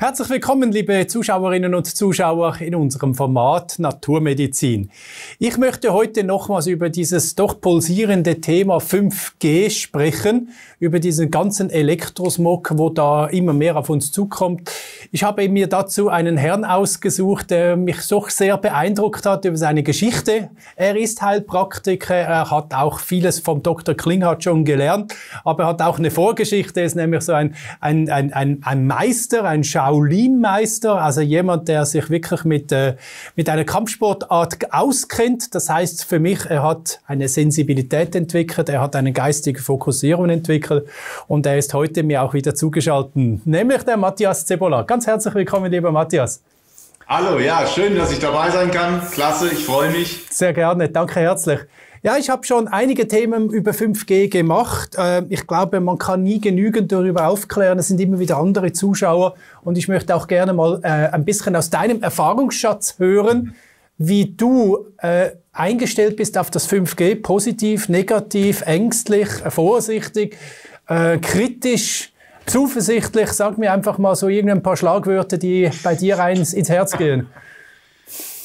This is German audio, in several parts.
Herzlich willkommen, liebe Zuschauerinnen und Zuschauer in unserem Format Naturmedizin. Ich möchte heute nochmals über dieses doch pulsierende Thema 5G sprechen, über diesen ganzen Elektrosmog, wo da immer mehr auf uns zukommt. Ich habe mir dazu einen Herrn ausgesucht, der mich so sehr beeindruckt hat über seine Geschichte. Er ist Heilpraktiker, er hat auch vieles vom Dr. Klinghardt schon gelernt, aber er hat auch eine Vorgeschichte, er ist nämlich so ein, ein, ein, ein, ein Meister, ein Schau Shaolin-Meister, also jemand, der sich wirklich mit, äh, mit einer Kampfsportart auskennt. Das heißt für mich, er hat eine Sensibilität entwickelt, er hat eine geistige Fokussierung entwickelt und er ist heute mir auch wieder zugeschaltet, nämlich der Matthias Zebola. Ganz herzlich willkommen, lieber Matthias. Hallo, ja, schön, dass ich dabei sein kann. Klasse, ich freue mich. Sehr gerne, danke herzlich. Ja, ich habe schon einige Themen über 5G gemacht. Ähm, ich glaube, man kann nie genügend darüber aufklären. Es sind immer wieder andere Zuschauer. Und ich möchte auch gerne mal äh, ein bisschen aus deinem Erfahrungsschatz hören, wie du äh, eingestellt bist auf das 5G. Positiv, negativ, ängstlich, vorsichtig, äh, kritisch, zuversichtlich. Sag mir einfach mal so irgendein paar Schlagwörter, die bei dir eins ins Herz gehen.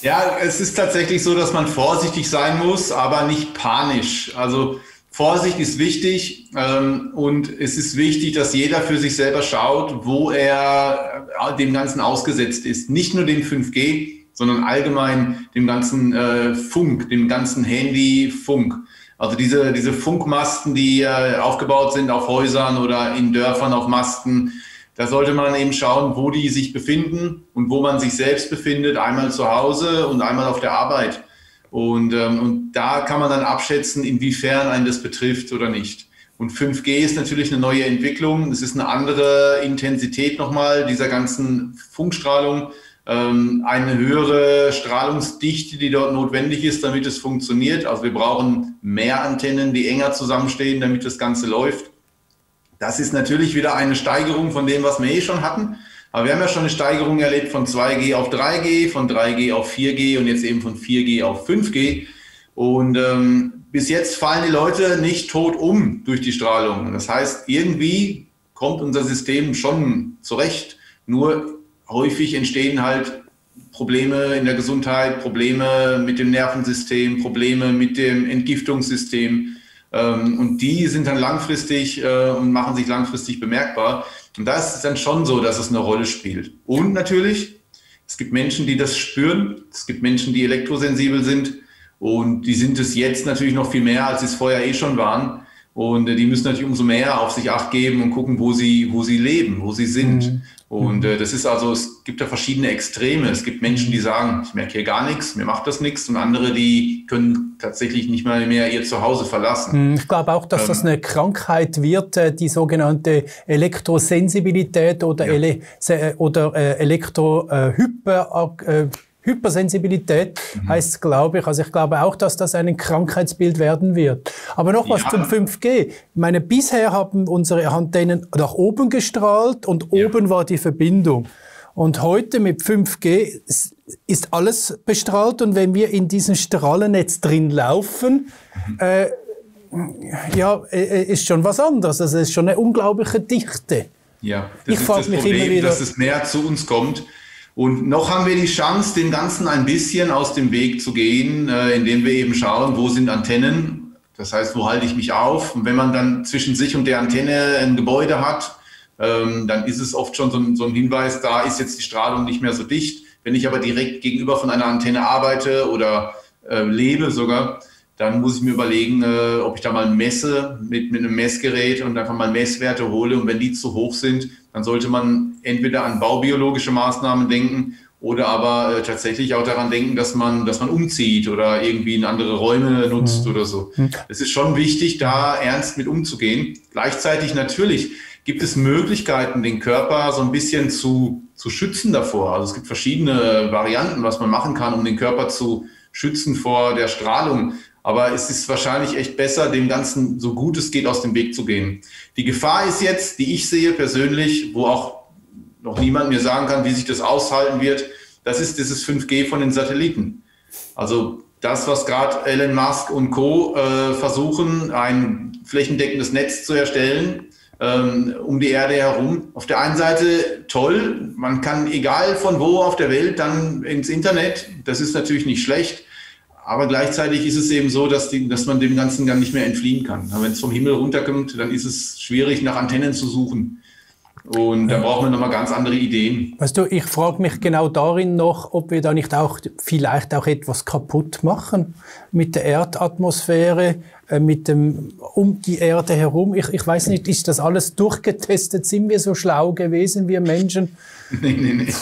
Ja, es ist tatsächlich so, dass man vorsichtig sein muss, aber nicht panisch. Also Vorsicht ist wichtig ähm, und es ist wichtig, dass jeder für sich selber schaut, wo er äh, dem Ganzen ausgesetzt ist. Nicht nur dem 5G, sondern allgemein dem ganzen äh, Funk, dem ganzen Handy-Funk. Also diese, diese Funkmasten, die äh, aufgebaut sind auf Häusern oder in Dörfern auf Masten, da sollte man eben schauen, wo die sich befinden und wo man sich selbst befindet, einmal zu Hause und einmal auf der Arbeit. Und, ähm, und da kann man dann abschätzen, inwiefern einen das betrifft oder nicht. Und 5G ist natürlich eine neue Entwicklung. Es ist eine andere Intensität nochmal dieser ganzen Funkstrahlung, ähm, eine höhere Strahlungsdichte, die dort notwendig ist, damit es funktioniert. Also wir brauchen mehr Antennen, die enger zusammenstehen, damit das Ganze läuft. Das ist natürlich wieder eine Steigerung von dem, was wir eh schon hatten. Aber wir haben ja schon eine Steigerung erlebt von 2G auf 3G, von 3G auf 4G und jetzt eben von 4G auf 5G. Und ähm, bis jetzt fallen die Leute nicht tot um durch die Strahlung. Das heißt, irgendwie kommt unser System schon zurecht. Nur häufig entstehen halt Probleme in der Gesundheit, Probleme mit dem Nervensystem, Probleme mit dem Entgiftungssystem. Ähm, und die sind dann langfristig äh, und machen sich langfristig bemerkbar. Und da ist es dann schon so, dass es eine Rolle spielt. Und natürlich, es gibt Menschen, die das spüren. Es gibt Menschen, die elektrosensibel sind. Und die sind es jetzt natürlich noch viel mehr, als sie es vorher eh schon waren. Und äh, die müssen natürlich umso mehr auf sich acht geben und gucken, wo sie, wo sie leben, wo sie sind. Mhm. Und äh, das ist also, es gibt ja verschiedene Extreme. Es gibt Menschen, die sagen, ich merke hier gar nichts, mir macht das nichts. Und andere, die können tatsächlich nicht mal mehr ihr Zuhause verlassen. Mhm. Ich glaube auch, dass ähm, das eine Krankheit wird, äh, die sogenannte Elektrosensibilität oder, ja. Ele oder äh, Elektrohyper. Äh, Hypersensibilität mhm. heißt glaube ich. Also ich glaube auch, dass das ein Krankheitsbild werden wird. Aber noch was ja. zum 5G. Ich meine, bisher haben unsere Antennen nach oben gestrahlt und ja. oben war die Verbindung. Und heute mit 5G ist alles bestrahlt und wenn wir in diesem Strahlennetz drin laufen, mhm. äh, ja, äh, äh, ist schon was anderes. Also es ist schon eine unglaubliche Dichte. Ja, das ich ist das Problem, dass es mehr zu uns kommt. Und noch haben wir die Chance, dem Ganzen ein bisschen aus dem Weg zu gehen, äh, indem wir eben schauen, wo sind Antennen. Das heißt, wo halte ich mich auf? Und wenn man dann zwischen sich und der Antenne ein Gebäude hat, ähm, dann ist es oft schon so ein, Hinweis, da ist jetzt die Strahlung nicht mehr so dicht. Wenn ich aber direkt gegenüber von einer Antenne arbeite oder äh, lebe sogar, dann muss ich mir überlegen, äh, ob ich da mal messe mit, mit einem Messgerät und einfach mal Messwerte hole. Und wenn die zu hoch sind, dann sollte man entweder an baubiologische Maßnahmen denken oder aber äh, tatsächlich auch daran denken, dass man, dass man umzieht oder irgendwie in andere Räume nutzt mhm. oder so. Mhm. Es ist schon wichtig, da ernst mit umzugehen. Gleichzeitig natürlich gibt es Möglichkeiten, den Körper so ein bisschen zu, zu schützen davor. Also es gibt verschiedene Varianten, was man machen kann, um den Körper zu schützen vor der Strahlung. Aber es ist wahrscheinlich echt besser, dem Ganzen so gut es geht aus dem Weg zu gehen. Die Gefahr ist jetzt, die ich sehe persönlich, wo auch noch niemand mir sagen kann, wie sich das aushalten wird, das ist dieses 5G von den Satelliten. Also das, was gerade Elon Musk und Co. Äh, versuchen, ein flächendeckendes Netz zu erstellen, ähm, um die Erde herum. Auf der einen Seite toll, man kann egal von wo auf der Welt dann ins Internet, das ist natürlich nicht schlecht, aber gleichzeitig ist es eben so, dass, die, dass man dem Ganzen dann nicht mehr entfliehen kann. Wenn es vom Himmel runterkommt, dann ist es schwierig, nach Antennen zu suchen. Und da braucht man nochmal ganz andere Ideen. Weißt du, ich frage mich genau darin noch, ob wir da nicht auch vielleicht auch etwas kaputt machen mit der Erdatmosphäre, äh, mit dem um die Erde herum. Ich, ich weiß nicht, ist das alles durchgetestet? Sind wir so schlau gewesen, wir Menschen? nee, nee, nee.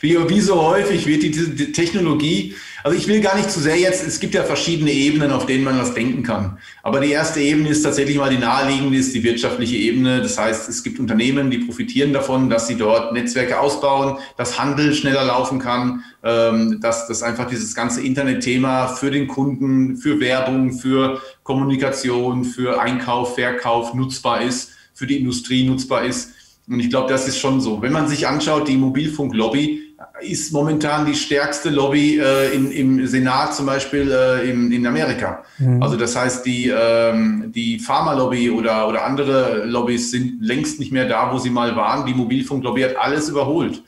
Wie, wie so häufig wird die, die Technologie also ich will gar nicht zu sehr jetzt, es gibt ja verschiedene Ebenen, auf denen man das denken kann. Aber die erste Ebene ist tatsächlich mal die naheliegende, ist die wirtschaftliche Ebene. Das heißt, es gibt Unternehmen, die profitieren davon, dass sie dort Netzwerke ausbauen, dass Handel schneller laufen kann, ähm, dass, dass einfach dieses ganze Internetthema für den Kunden, für Werbung, für Kommunikation, für Einkauf, Verkauf nutzbar ist, für die Industrie nutzbar ist. Und ich glaube, das ist schon so. Wenn man sich anschaut, die Mobilfunklobby, ist momentan die stärkste Lobby äh, in, im Senat zum Beispiel äh, in, in Amerika. Mhm. Also das heißt, die, ähm, die Pharma-Lobby oder, oder andere Lobbys sind längst nicht mehr da, wo sie mal waren. Die Mobilfunklobby hat alles überholt.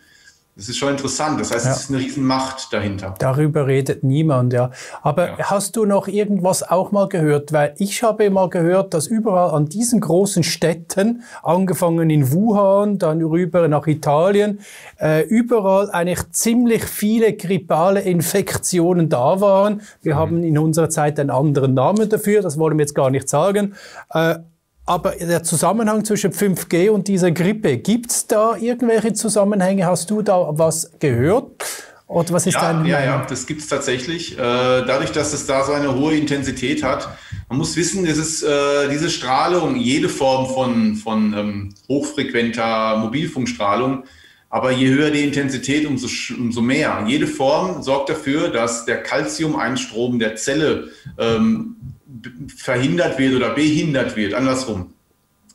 Das ist schon interessant. Das heißt, ja. es ist eine Riesenmacht dahinter. Darüber redet niemand, ja. Aber ja. hast du noch irgendwas auch mal gehört? Weil ich habe mal gehört, dass überall an diesen großen Städten, angefangen in Wuhan, dann rüber nach Italien, äh, überall eigentlich ziemlich viele grippale Infektionen da waren. Wir mhm. haben in unserer Zeit einen anderen Namen dafür, das wollen wir jetzt gar nicht sagen. Äh, aber der Zusammenhang zwischen 5G und dieser Grippe, gibt es da irgendwelche Zusammenhänge? Hast du da was gehört? Oder was ist ja, deine Ja, ja, das gibt es tatsächlich. Äh, dadurch, dass es da so eine hohe Intensität hat. Man muss wissen, es ist, äh, diese Strahlung, jede Form von, von ähm, hochfrequenter Mobilfunkstrahlung, aber je höher die Intensität, umso, umso mehr. Jede Form sorgt dafür, dass der Calcium-Einstrom der Zelle ähm, verhindert wird oder behindert wird, andersrum.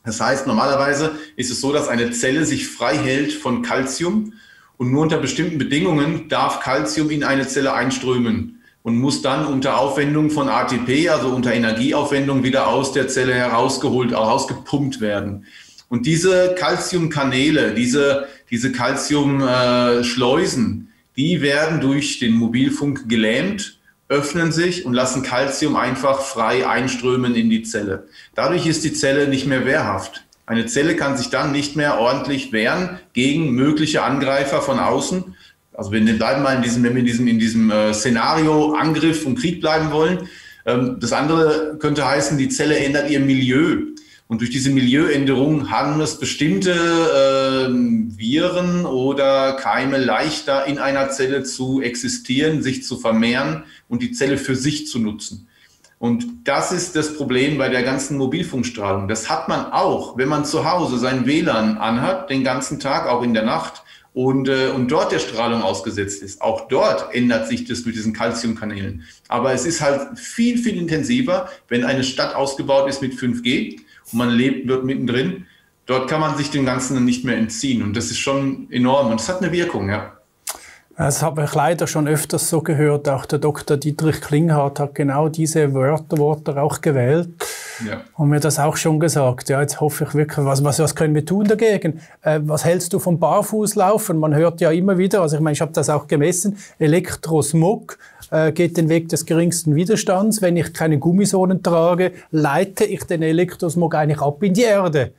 Das heißt, normalerweise ist es so, dass eine Zelle sich frei hält von Calcium und nur unter bestimmten Bedingungen darf Calcium in eine Zelle einströmen und muss dann unter Aufwendung von ATP, also unter Energieaufwendung, wieder aus der Zelle herausgeholt, rausgepumpt werden. Und diese Calciumkanäle, diese, diese Calciumschleusen, die werden durch den Mobilfunk gelähmt öffnen sich und lassen Calcium einfach frei einströmen in die Zelle. Dadurch ist die Zelle nicht mehr wehrhaft. Eine Zelle kann sich dann nicht mehr ordentlich wehren gegen mögliche Angreifer von außen. Also wir bleiben mal in diesem, wenn wir in diesem, in diesem äh, Szenario Angriff und Krieg bleiben wollen. Ähm, das andere könnte heißen, die Zelle ändert ihr Milieu. Und durch diese Milieuänderung haben es bestimmte äh, Viren oder Keime leichter in einer Zelle zu existieren, sich zu vermehren und die Zelle für sich zu nutzen. Und das ist das Problem bei der ganzen Mobilfunkstrahlung. Das hat man auch, wenn man zu Hause sein WLAN anhat, den ganzen Tag, auch in der Nacht, und, äh, und dort der Strahlung ausgesetzt ist. Auch dort ändert sich das mit diesen Calciumkanälen. Aber es ist halt viel, viel intensiver, wenn eine Stadt ausgebaut ist mit 5G und man lebt, wird mittendrin. Dort kann man sich dem Ganzen nicht mehr entziehen. Und das ist schon enorm. Und es hat eine Wirkung, ja. Das habe ich leider schon öfters so gehört. Auch der Dr. Dietrich Klinghardt hat genau diese Wörter, Wörter auch gewählt. Ja. Und mir das auch schon gesagt. Ja, jetzt hoffe ich wirklich, was, was, was können wir tun dagegen? Äh, was hältst du vom Barfußlaufen? Man hört ja immer wieder, also ich meine, ich habe das auch gemessen, Elektrosmog äh, geht den Weg des geringsten Widerstands. Wenn ich keine Gummisohlen trage, leite ich den Elektrosmog eigentlich ab in die Erde.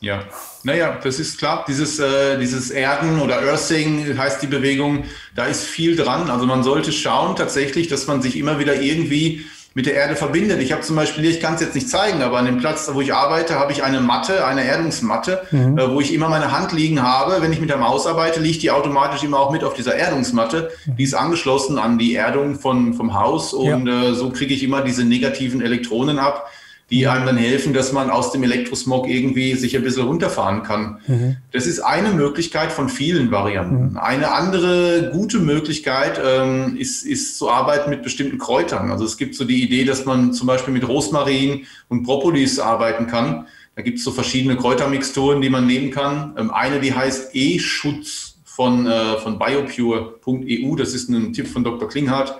Ja, naja, das ist klar. Dieses, äh, dieses Erden oder Earthing heißt die Bewegung, da ist viel dran. Also man sollte schauen tatsächlich, dass man sich immer wieder irgendwie mit der Erde verbindet. Ich habe zum Beispiel, ich kann es jetzt nicht zeigen, aber an dem Platz, wo ich arbeite, habe ich eine Matte, eine Erdungsmatte, mhm. äh, wo ich immer meine Hand liegen habe. Wenn ich mit der Maus arbeite, liegt die automatisch immer auch mit auf dieser Erdungsmatte. Die ist angeschlossen an die Erdung von, vom Haus und ja. äh, so kriege ich immer diese negativen Elektronen ab die einem dann helfen, dass man aus dem Elektrosmog irgendwie sich ein bisschen runterfahren kann. Mhm. Das ist eine Möglichkeit von vielen Varianten. Mhm. Eine andere gute Möglichkeit ähm, ist, ist zu arbeiten mit bestimmten Kräutern. Also es gibt so die Idee, dass man zum Beispiel mit Rosmarin und Propolis arbeiten kann. Da gibt es so verschiedene Kräutermixturen, die man nehmen kann. Ähm, eine, die heißt E-Schutz von, äh, von biopure.eu. Das ist ein Tipp von Dr. Klinghardt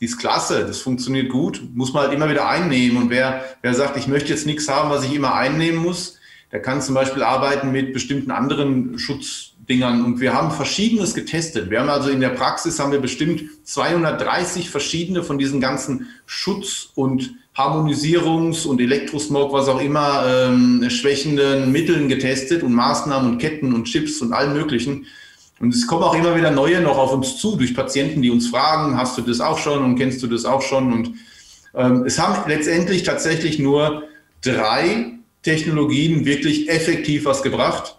die ist klasse, das funktioniert gut, muss man halt immer wieder einnehmen. Und wer, wer sagt, ich möchte jetzt nichts haben, was ich immer einnehmen muss, Der kann zum Beispiel arbeiten mit bestimmten anderen Schutzdingern. Und wir haben Verschiedenes getestet. Wir haben also in der Praxis haben wir bestimmt 230 verschiedene von diesen ganzen Schutz- und Harmonisierungs- und Elektrosmog, was auch immer, ähm, schwächenden Mitteln getestet und Maßnahmen und Ketten und Chips und allen möglichen. Und es kommen auch immer wieder neue noch auf uns zu durch Patienten, die uns fragen, hast du das auch schon und kennst du das auch schon? Und ähm, es haben letztendlich tatsächlich nur drei Technologien wirklich effektiv was gebracht.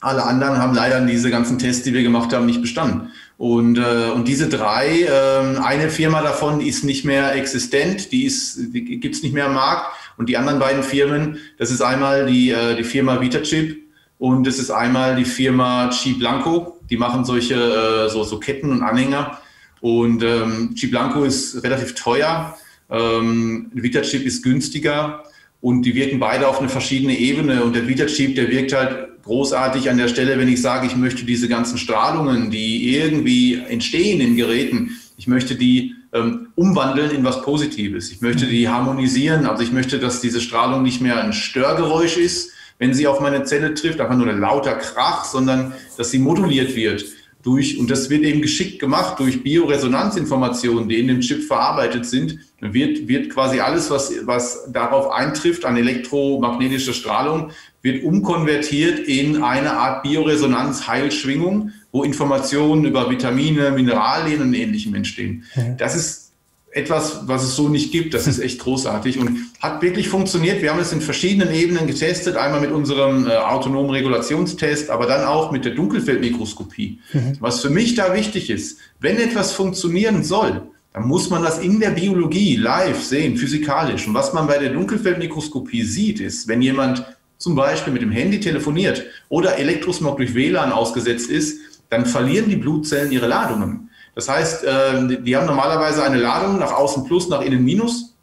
Alle anderen haben leider diese ganzen Tests, die wir gemacht haben, nicht bestanden. Und, äh, und diese drei, äh, eine Firma davon ist nicht mehr existent, die, die gibt's nicht mehr am Markt. Und die anderen beiden Firmen, das ist einmal die, äh, die Firma VitaChip und es ist einmal die Firma Chi Blanco. Die machen solche äh, so, so Ketten und Anhänger. Und ähm, Chi Blanco ist relativ teuer. Ähm, VitaChip ist günstiger und die wirken beide auf eine verschiedene Ebene. Und der VitaChip, der wirkt halt großartig an der Stelle, wenn ich sage, ich möchte diese ganzen Strahlungen, die irgendwie entstehen in Geräten, ich möchte die ähm, umwandeln in was Positives. Ich möchte die harmonisieren. Also ich möchte, dass diese Strahlung nicht mehr ein Störgeräusch ist, wenn sie auf meine Zelle trifft, einfach nur ein lauter Krach, sondern dass sie moduliert wird durch, und das wird eben geschickt gemacht durch Bioresonanzinformationen, die in dem Chip verarbeitet sind, wird, wird quasi alles, was, was darauf eintrifft an elektromagnetischer Strahlung, wird umkonvertiert in eine Art Bioresonanz-Heilschwingung, wo Informationen über Vitamine, Mineralien und Ähnlichem entstehen. Das ist etwas, was es so nicht gibt. Das ist echt großartig und hat wirklich funktioniert. Wir haben es in verschiedenen Ebenen getestet. Einmal mit unserem äh, autonomen Regulationstest, aber dann auch mit der Dunkelfeldmikroskopie. Mhm. Was für mich da wichtig ist, wenn etwas funktionieren soll, dann muss man das in der Biologie live sehen, physikalisch. Und was man bei der Dunkelfeldmikroskopie sieht, ist, wenn jemand zum Beispiel mit dem Handy telefoniert oder Elektrosmog durch WLAN ausgesetzt ist, dann verlieren die Blutzellen ihre Ladungen. Das heißt, äh, die haben normalerweise eine Ladung nach außen plus, nach innen minus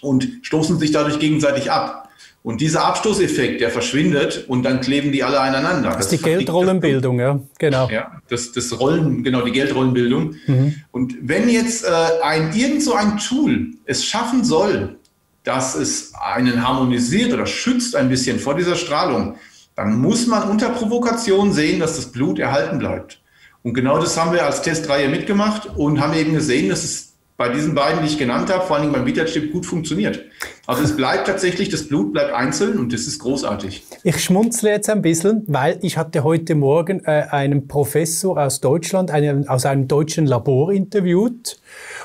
und stoßen sich dadurch gegenseitig ab. Und dieser Abstoßeffekt, der verschwindet und dann kleben die alle aneinander. Das ist die Geldrollenbildung, ja, genau. Ja, das, das Rollen, genau, die Geldrollenbildung. Mhm. Und wenn jetzt äh, ein, irgend so ein Tool es schaffen soll, dass es einen harmonisiert oder schützt ein bisschen vor dieser Strahlung, dann muss man unter Provokation sehen, dass das Blut erhalten bleibt. Und genau das haben wir als Testreihe mitgemacht und haben eben gesehen, dass es bei diesen beiden, die ich genannt habe, vor allem beim Beta-Chip gut funktioniert. Also es bleibt tatsächlich, das Blut bleibt einzeln und das ist großartig. Ich schmunzle jetzt ein bisschen, weil ich hatte heute Morgen äh, einen Professor aus Deutschland, einen, aus einem deutschen Labor interviewt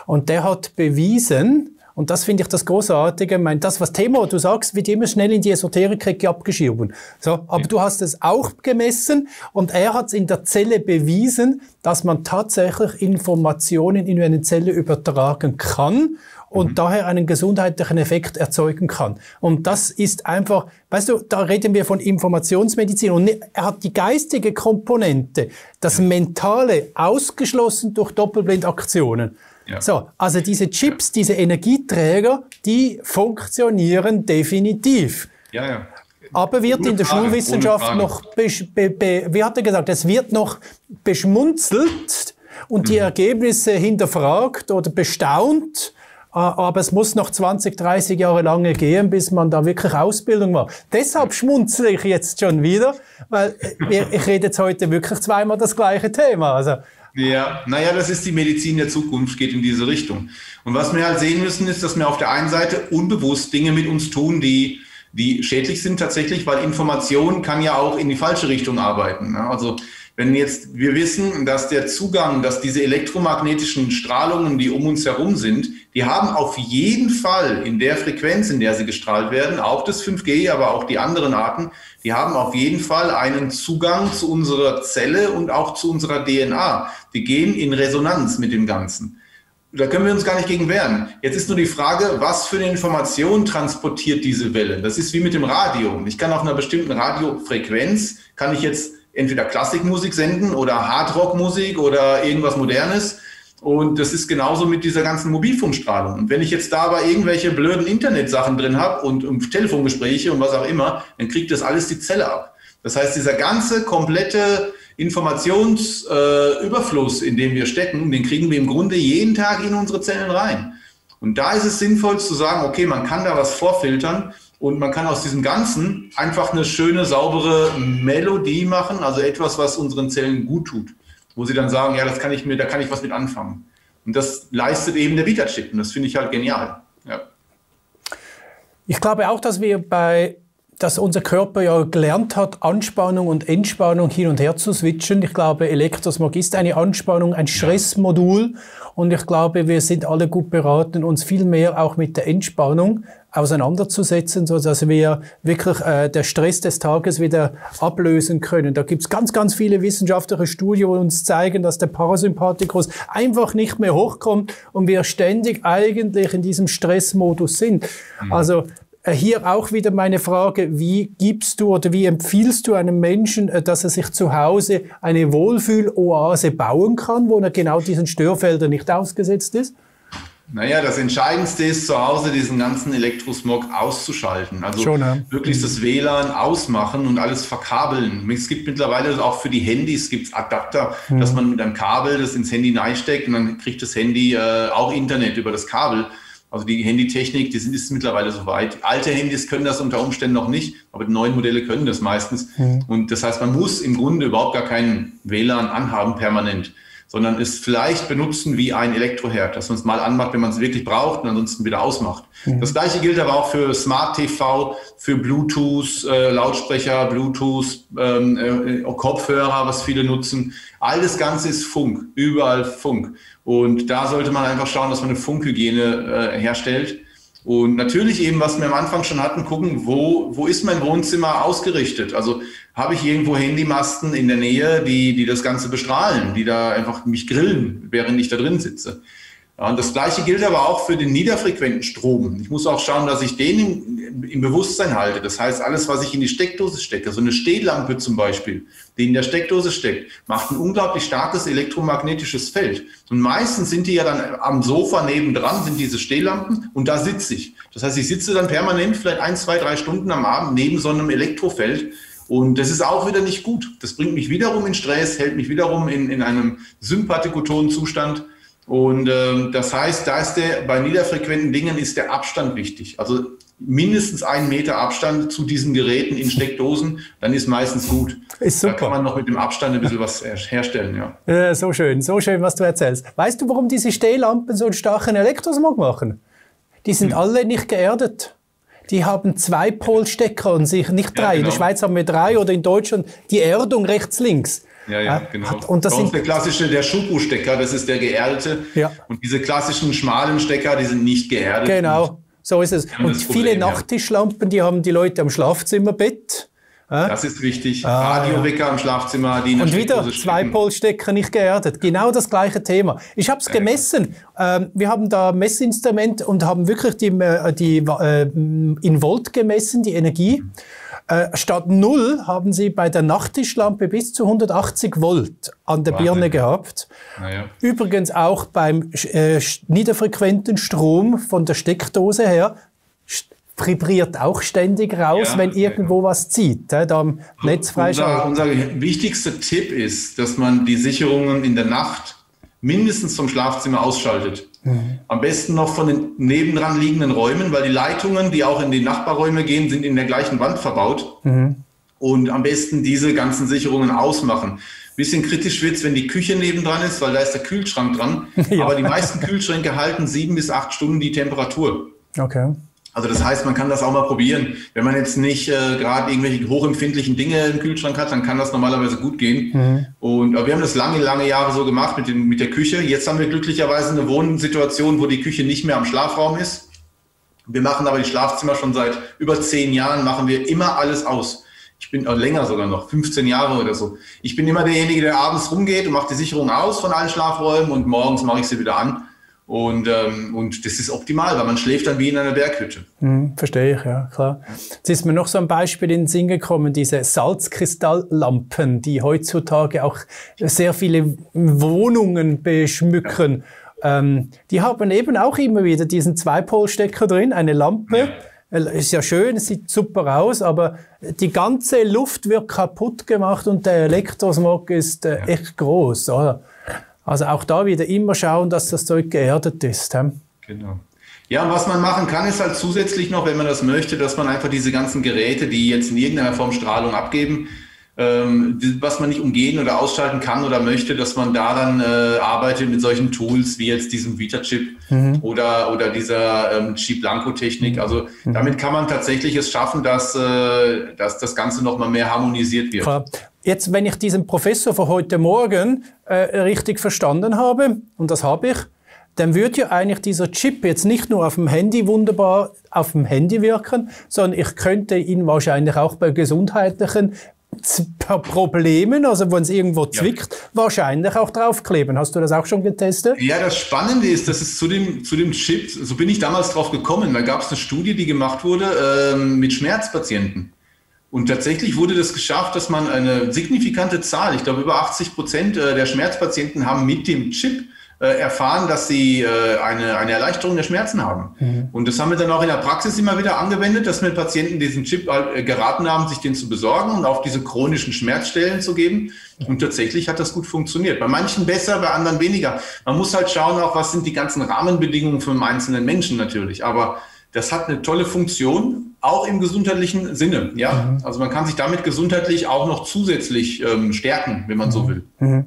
und der hat bewiesen, und das finde ich das Großartige. Ich meine, das, was Thema du sagst, wird immer schnell in die Esoterik-Ecke abgeschoben. So, aber ja. du hast es auch gemessen und er hat es in der Zelle bewiesen, dass man tatsächlich Informationen in eine Zelle übertragen kann und mhm. daher einen gesundheitlichen Effekt erzeugen kann. Und das ist einfach, weißt du, da reden wir von Informationsmedizin und er hat die geistige Komponente, das Mentale ausgeschlossen durch Doppelblindaktionen. Ja. So, also diese Chips, diese Energieträger, die funktionieren definitiv. Ja, ja. Aber wird in der Frage, Schulwissenschaft noch, wie hat er gesagt, es wird noch beschmunzelt und die mhm. Ergebnisse hinterfragt oder bestaunt. Aber es muss noch 20, 30 Jahre lange gehen, bis man da wirklich Ausbildung macht. Deshalb schmunzle ich jetzt schon wieder, weil äh, ich rede jetzt heute wirklich zweimal das gleiche Thema. Also ja, naja, das ist die Medizin der Zukunft, geht in diese Richtung. Und was wir halt sehen müssen, ist, dass wir auf der einen Seite unbewusst Dinge mit uns tun, die, die schädlich sind tatsächlich, weil Information kann ja auch in die falsche Richtung arbeiten. Also wenn jetzt wir wissen, dass der Zugang, dass diese elektromagnetischen Strahlungen, die um uns herum sind, die haben auf jeden Fall in der Frequenz, in der sie gestrahlt werden, auch das 5G, aber auch die anderen Arten, die haben auf jeden Fall einen Zugang zu unserer Zelle und auch zu unserer DNA. Die gehen in Resonanz mit dem Ganzen. Da können wir uns gar nicht gegen wehren. Jetzt ist nur die Frage, was für eine Information transportiert diese Welle? Das ist wie mit dem Radio. Ich kann auf einer bestimmten Radiofrequenz, kann ich jetzt entweder Klassikmusik senden oder Hardrockmusik oder irgendwas Modernes. Und das ist genauso mit dieser ganzen Mobilfunkstrahlung. Und wenn ich jetzt da aber irgendwelche blöden Internetsachen drin habe und, und Telefongespräche und was auch immer, dann kriegt das alles die Zelle ab. Das heißt, dieser ganze komplette Informationsüberfluss, äh, in dem wir stecken, den kriegen wir im Grunde jeden Tag in unsere Zellen rein. Und da ist es sinnvoll zu sagen, okay, man kann da was vorfiltern Und man kann aus diesem Ganzen einfach eine schöne, saubere Melodie machen, also etwas, was unseren Zellen gut tut. Wo sie dann sagen, ja, das kann ich mir, da kann ich was mit anfangen. Und das leistet eben der Vita-Chip. Und das finde ich halt genial. Ja. Ich glaube auch, dass wir bei dass unser Körper ja gelernt hat, Anspannung und Entspannung hin und her zu switchen. Ich glaube, Elektrosmog ist eine Anspannung, ein Stressmodul. Und ich glaube, wir sind alle gut beraten, uns viel mehr auch mit der Entspannung auseinanderzusetzen, so dass wir wirklich äh, der Stress des Tages wieder ablösen können. Da gibt's ganz, ganz viele wissenschaftliche Studien, die uns zeigen, dass der Parasympathikus einfach nicht mehr hochkommt und wir ständig eigentlich in diesem Stressmodus sind. Mhm. Also äh, hier auch wieder meine Frage, wie gibst du oder wie empfiehlst du einem Menschen, äh, dass er sich zu Hause eine Wohlfühloase bauen kann, wo er genau diesen Störfeldern nicht ausgesetzt ist? Naja, das Entscheidendste ist zu Hause diesen ganzen Elektrosmog auszuschalten. Also Schon, ja. wirklich das WLAN ausmachen und alles verkabeln. Es gibt mittlerweile auch für die Handys gibt's Adapter, mhm. dass man mit einem Kabel das ins Handy reinsteckt und dann kriegt das Handy äh, auch Internet über das Kabel. Also die Handytechnik, die sind, ist mittlerweile soweit. Alte Handys können das unter Umständen noch nicht, aber die neuen Modelle können das meistens. Mhm. Und das heißt, man muss im Grunde überhaupt gar keinen WLAN anhaben permanent, sondern es vielleicht benutzen wie ein Elektroherd, dass man es mal anmacht, wenn man es wirklich braucht und ansonsten wieder ausmacht. Mhm. Das gleiche gilt aber auch für Smart TV, für Bluetooth, äh, Lautsprecher, Bluetooth, ähm, äh, Kopfhörer, was viele nutzen. All das Ganze ist Funk, überall Funk. Und da sollte man einfach schauen, dass man eine Funkhygiene äh, herstellt. Und natürlich eben, was wir am Anfang schon hatten, gucken, wo, wo ist mein Wohnzimmer ausgerichtet? Also habe ich irgendwo Handymasten in der Nähe, die, die das Ganze bestrahlen, die da einfach mich grillen, während ich da drin sitze. Und das Gleiche gilt aber auch für den niederfrequenten Strom. Ich muss auch schauen, dass ich den im, im, Bewusstsein halte. Das heißt, alles, was ich in die Steckdose stecke, so eine Stehlampe zum Beispiel, die in der Steckdose steckt, macht ein unglaublich starkes elektromagnetisches Feld. Und meistens sind die ja dann am Sofa nebendran, sind diese Stehlampen und da sitze ich. Das heißt, ich sitze dann permanent vielleicht ein, zwei, drei Stunden am Abend neben so einem Elektrofeld. Und das ist auch wieder nicht gut. Das bringt mich wiederum in Stress, hält mich wiederum in, in einem sympathikotonen Zustand. Und ähm, das heißt, da ist der, bei niederfrequenten Dingen ist der Abstand wichtig. Also mindestens einen Meter Abstand zu diesen Geräten in Steckdosen, dann ist meistens gut. Ist super. Da kann man noch mit dem Abstand ein bisschen was herstellen, ja. ja. So schön, so schön, was du erzählst. Weißt du, warum diese Stehlampen so einen starken Elektrosmog machen? Die sind hm. alle nicht geerdet. Die haben zwei Polstecker und sich nicht drei. Ja, genau. In der. Schweiz haben wir drei oder in Deutschland die Erdung rechts links. Ja, ja, genau. Hat, und das ist der klassische, der Schuko-Stecker, das ist der geerdete. Ja. Und diese klassischen schmalen Stecker, die sind nicht geerdet. Genau, so ist es. Und viele Nachttischlampen, die haben die Leute am Schlafzimmerbett. Das ist wichtig. Ah, Radiowecker ja. im Schlafzimmer. Die und wieder zwei Polstecker nicht geerdet. Genau das gleiche Thema. Ich habe es gemessen. Ähm, wir haben da Messinstrument und haben wirklich die, äh, die äh, in Volt gemessen, die Energie. Äh, statt null haben sie bei der Nachttischlampe bis zu 180 Volt an der Wahnsinn. Birne gehabt. Ja. Übrigens auch beim äh, niederfrequenten Strom von der Steckdose her vibriert auch ständig raus, ja, wenn irgendwo ja. was zieht, da am Netz freischalten. Unser, unser wichtigster Tipp ist, dass man die Sicherungen in der Nacht mindestens vom Schlafzimmer ausschaltet. Mhm. Am besten noch von den nebendran liegenden Räumen, weil die Leitungen, die auch in die Nachbarräume gehen, sind in der gleichen Wand verbaut. Mhm. Und am besten diese ganzen Sicherungen ausmachen. Bisschen kritisch wird's, wenn die Küche nebendran ist, weil da ist der Kühlschrank dran. ja. Aber die meisten Kühlschränke halten sieben bis acht Stunden die Temperatur. Okay. Also das heißt, man kann das auch mal probieren. Wenn man jetzt nicht äh, gerade irgendwelche hochempfindlichen Dinge im Kühlschrank hat, dann kann das normalerweise gut gehen. Mhm. Und aber wir haben das lange, lange Jahre so gemacht mit, den, mit der Küche. Jetzt haben wir glücklicherweise eine Wohnsituation, wo die Küche nicht mehr am Schlafraum ist. Wir machen aber die Schlafzimmer schon seit über zehn Jahren, machen wir immer alles aus. Ich bin auch länger sogar noch, 15 Jahre oder so. Ich bin immer derjenige, der abends rumgeht und macht die Sicherung aus von allen Schlafräumen und morgens mache ich sie wieder an. Und, ähm, und das ist optimal, weil man schläft dann wie in einer Berghütte. Hm, verstehe ich, ja, klar. Jetzt ist mir noch so ein Beispiel in den Sinn gekommen, diese Salzkristalllampen, die heutzutage auch sehr viele Wohnungen beschmücken. Ja. Ähm, die haben eben auch immer wieder diesen Zweipolstecker drin, eine Lampe. Ja. Ist ja schön, sieht super aus, aber die ganze Luft wird kaputt gemacht und der Elektrosmog ist äh, echt groß, oder? Also auch da wieder immer schauen, dass das Zeug geerdet ist. He? Genau. Ja, und was man machen kann, ist halt zusätzlich noch, wenn man das möchte, dass man einfach diese ganzen Geräte, die jetzt in irgendeiner Form Strahlung abgeben, ähm, was man nicht umgehen oder ausschalten kann oder möchte, dass man da dann äh, arbeitet mit solchen Tools wie jetzt diesem Vita-Chip mhm. oder, oder dieser ähm, Chip-Blanco-Technik. Also mhm. damit kann man tatsächlich es schaffen, dass, äh, dass das Ganze nochmal mehr harmonisiert wird. Jetzt, wenn ich diesen Professor von heute Morgen äh, richtig verstanden habe, und das habe ich, dann würde ja eigentlich dieser Chip jetzt nicht nur auf dem Handy wunderbar auf dem Handy wirken, sondern ich könnte ihn wahrscheinlich auch bei gesundheitlichen Problemen, also wenn es irgendwo zwickt, ja. wahrscheinlich auch draufkleben. Hast du das auch schon getestet? Ja, das Spannende ist, dass es zu dem, zu dem Chip, so bin ich damals drauf gekommen, da gab es eine Studie, die gemacht wurde ähm, mit Schmerzpatienten. Und tatsächlich wurde das geschafft, dass man eine signifikante Zahl, ich glaube über 80 Prozent äh, der Schmerzpatienten haben mit dem Chip äh, erfahren, dass sie äh, eine, eine Erleichterung der Schmerzen haben. Mhm. Und das haben wir dann auch in der Praxis immer wieder angewendet, dass wir Patienten diesen Chip geraten haben, sich den zu besorgen und auf diese chronischen Schmerzstellen zu geben. Und tatsächlich hat das gut funktioniert. Bei manchen besser, bei anderen weniger. Man muss halt schauen, auch was sind die ganzen Rahmenbedingungen für einen einzelnen Menschen natürlich. Aber das hat eine tolle Funktion, auch im gesundheitlichen Sinne. Ja, mhm. also man kann sich damit gesundheitlich auch noch zusätzlich ähm, stärken, wenn man mhm. so will. Mhm.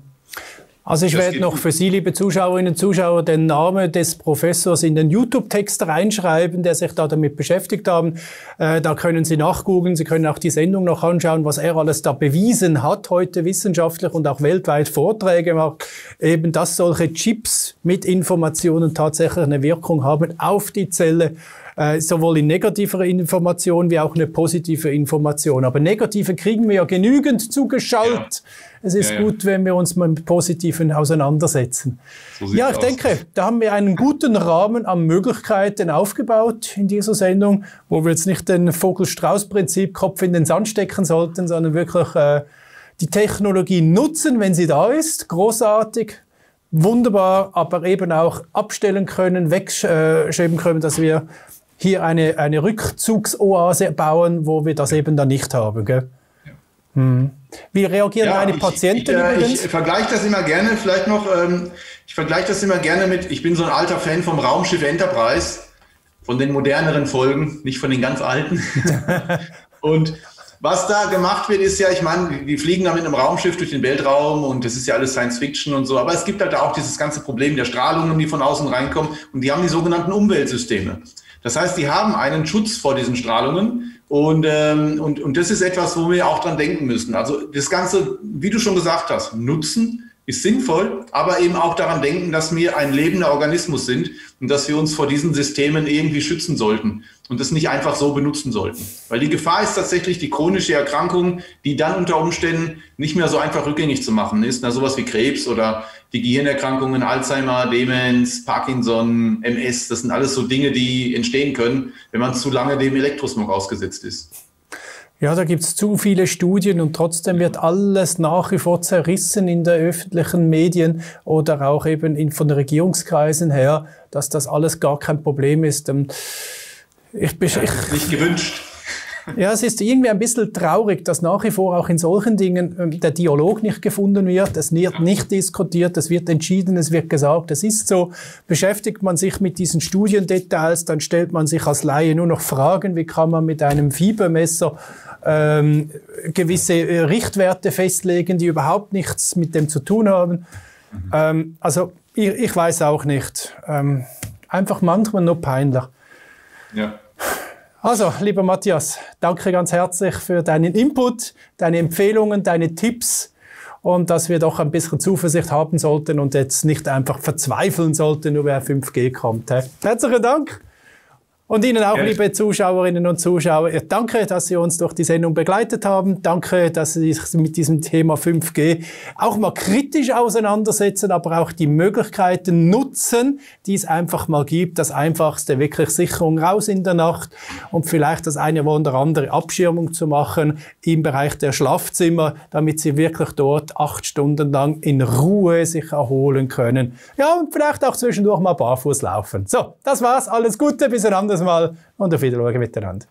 Also ich werde noch für Sie, liebe Zuschauerinnen und Zuschauer, den Namen des Professors in den YouTube-Text reinschreiben, der sich da damit beschäftigt haben. Äh, da können Sie nachgoogeln, Sie können auch die Sendung noch anschauen, was er alles da bewiesen hat, heute wissenschaftlich und auch weltweit Vorträge macht, eben dass solche Chips mit Informationen tatsächlich eine Wirkung haben auf die Zelle äh, sowohl in negativer Information wie auch eine positive Information. Aber negative kriegen wir ja genügend zugeschaltet. Ja. Es ist ja, ja. gut, wenn wir uns mit Positiven auseinandersetzen. So ja, ich aus. denke, da haben wir einen guten Rahmen an Möglichkeiten aufgebaut in dieser Sendung, wo wir jetzt nicht den Vogel-Strauß-Prinzip Kopf in den Sand stecken sollten, sondern wirklich äh, die Technologie nutzen, wenn sie da ist. Großartig, wunderbar, aber eben auch abstellen können, wegschreiben können, dass wir hier eine, eine Rückzugsoase bauen, wo wir das eben dann nicht haben. Gell? Hm. Wie reagieren ja, deine Patienten ich, äh, ich, ich vergleiche das immer gerne, vielleicht noch, ähm, ich vergleiche das immer gerne mit, ich bin so ein alter Fan vom Raumschiff Enterprise, von den moderneren Folgen, nicht von den ganz alten. und was da gemacht wird, ist ja, ich meine, die fliegen da mit einem Raumschiff durch den Weltraum und das ist ja alles Science Fiction und so, aber es gibt halt auch dieses ganze Problem der Strahlungen, die von außen reinkommen und die haben die sogenannten Umweltsysteme. Das heißt, die haben einen Schutz vor diesen Strahlungen und, ähm, und, und das ist etwas, wo wir auch dran denken müssen. Also das Ganze, wie du schon gesagt hast, nutzen ist sinnvoll, aber eben auch daran denken, dass wir ein lebender Organismus sind und dass wir uns vor diesen Systemen irgendwie schützen sollten und das nicht einfach so benutzen sollten. Weil die Gefahr ist tatsächlich die chronische Erkrankung, die dann unter Umständen nicht mehr so einfach rückgängig zu machen ist. Na, sowas wie Krebs oder die Gehirnerkrankungen, Alzheimer, Demenz, Parkinson, MS, das sind alles so Dinge, die entstehen können, wenn man zu lange dem Elektrosmog ausgesetzt ist. Ja, da gibt es zu viele Studien und trotzdem wird alles nach wie vor zerrissen in der öffentlichen Medien oder auch eben in, von Regierungskreisen her, dass das alles gar kein Problem ist. Ähm, ich, ich, ich, nicht gewünscht. Ja, es ist irgendwie ein bisschen traurig, dass nach wie vor auch in solchen Dingen ähm, der Dialog nicht gefunden wird, es wird nicht diskutiert, es wird entschieden, es wird gesagt, es ist so. Beschäftigt man sich mit diesen Studiendetails, dann stellt man sich als Laie nur noch Fragen, wie kann man mit einem Fiebermesser ähm, gewisse äh, Richtwerte festlegen, die überhaupt nichts mit dem zu tun haben. Mhm. Ähm, also ich, ich, weiß auch nicht. Ähm, einfach manchmal nur peinlich. Ja. Also, lieber Matthias, danke ganz herzlich für deinen Input, deine Empfehlungen, deine Tipps und dass wir doch ein bisschen Zuversicht haben sollten und jetzt nicht einfach verzweifeln sollten, nur wer 5G kommt. Herzlichen Dank. Und Ihnen auch, ja, liebe Zuschauerinnen und Zuschauer, danke, dass Sie uns durch die Sendung begleitet haben. Danke, dass Sie sich mit diesem Thema 5G auch mal kritisch auseinandersetzen, aber auch die Möglichkeiten nutzen, die es einfach mal gibt. Das Einfachste, wirklich Sicherung raus in der Nacht und vielleicht das eine oder andere Abschirmung zu machen im Bereich der Schlafzimmer, damit Sie wirklich dort acht Stunden lang in Ruhe sich erholen können. Ja, und vielleicht auch zwischendurch mal barfuß laufen. So, das war's. Alles Gute, bis ein anderes Mal und auf Wiedersehen miteinander.